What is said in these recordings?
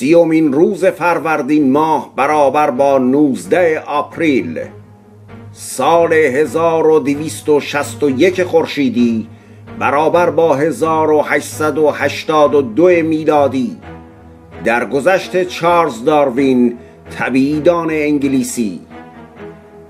سی‌امین روز فروردین ماه برابر با 19 April سال 1261 خورشیدی برابر با 1882 میلادی. درگذشت چارلز داروین طبیعیدان انگلیسی.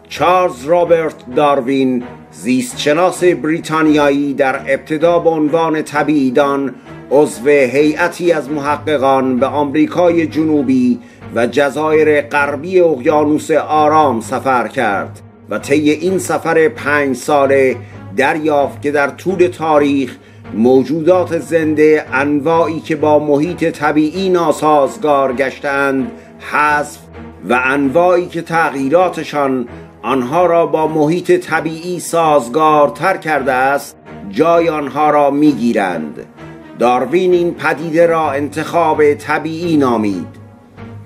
چارلز رابرت داروین زیستشناس بریتانیایی در ابتدا به عنوان طبیعیدان عضو هیئتی از محققان به آمریکای جنوبی و جزایر غربی اقیانوس آرام سفر کرد و طی این سفر پنج ساله دریافت که در طول تاریخ موجودات زنده انواعی که با محیط طبیعی ناسازگار گشتند حذف و انواعی که تغییراتشان آنها را با محیط طبیعی سازگارتر کرده است جای آنها را می‌گیرند. داروین این پدیده را انتخاب طبیعی نامید.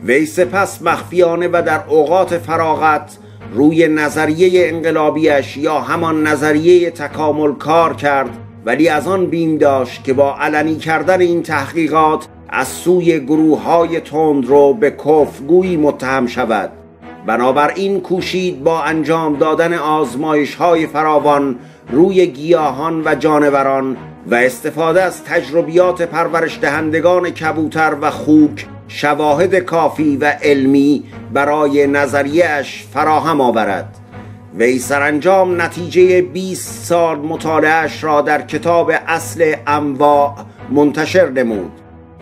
وی سپس مخفیانه و در اوقات فراغت روی نظریه انقلابیش یا همان نظریه تکامل کار کرد ولی از آن بیم داشت که با علنی کردن این تحقیقات از سوی گروه های تند رو به کفگویی متهم شود. بنابراین کوشید با انجام دادن آزمایش های فراوان روی گیاهان و جانوران و استفاده از تجربیات پرورش دهندگان کبوتر و خوک شواهد کافی و علمی برای نظریهش فراهم آورد. وی سرانجام نتیجه 20 سال مطالعهش را در کتاب اصل انواع منتشر نمود.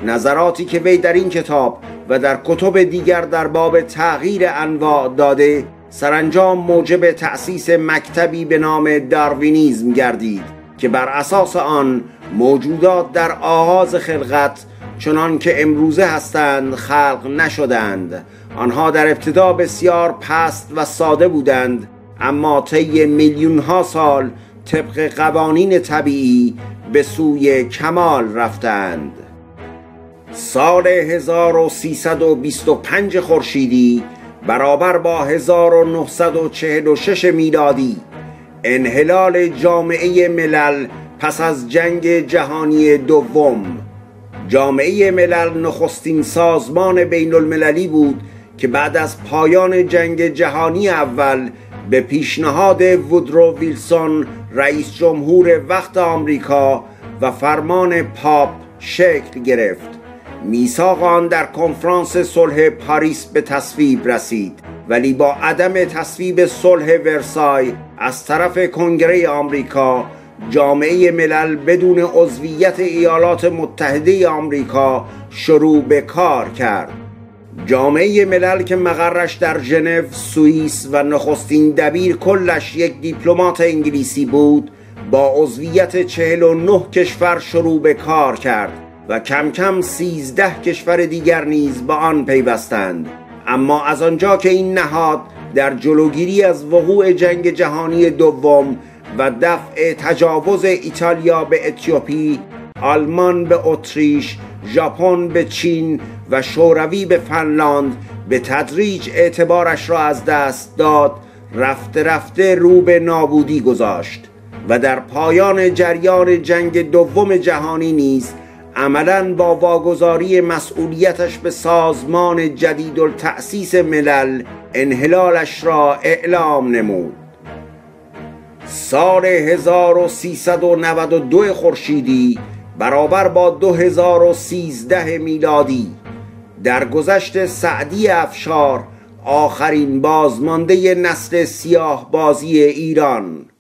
نظراتی که وی در این کتاب و در کتب دیگر در باب تغییر انواع داده سرانجام موجب تأسیس مکتبی به نام داروینیزم گردید. که بر اساس آن موجودات در آغاز خلقت چنان که امروزه هستند خلق نشدند. آنها در ابتدا بسیار پست و ساده بودند اما طی میلیون ها سال طبق قوانین طبیعی به سوی کمال رفتند. سال 1325 خورشیدی برابر با 1946 میلادی انحلال جامعه ملل پس از جنگ جهانی دوم. جامعه ملل نخستین سازمان بین المللی بود که بعد از پایان جنگ جهانی اول به پیشنهاد وودرو ویلسون رئیس جمهور وقت آمریکا و فرمان پاپ شکل گرفت. میثاق آن در کنفرانس صلح پاریس به تصویب رسید. ولی با عدم تصویب صلح ورسای از طرف کنگره آمریکا جامعه ملل بدون عضویت ایالات متحده آمریکا شروع به کار کرد. جامعه ملل که مقرش در ژنو سوئیس و نخستین دبیر کلش یک دیپلمات انگلیسی بود با عضویت 49 کشور شروع به کار کرد و کم کم 13 کشور دیگر نیز به آن پیوستند. اما از آنجا که این نهاد در جلوگیری از وقوع جنگ جهانی دوم و دفع تجاوز ایتالیا به اتیوپی آلمان به اتریش ژاپن به چین و شوروی به فنلاند به تدریج اعتبارش را از دست داد رفته رفته رو به نابودی گذاشت و در پایان جریان جنگ دوم جهانی نیز عملا با واگذاری مسئولیتش به سازمان جدید التأسیس ملل انحلالش را اعلام نمود. سال 1392 خورشیدی برابر با 2013 میلادی در گذشت سعدی افشار آخرین بازمانده نسل سیاه بازی ایران.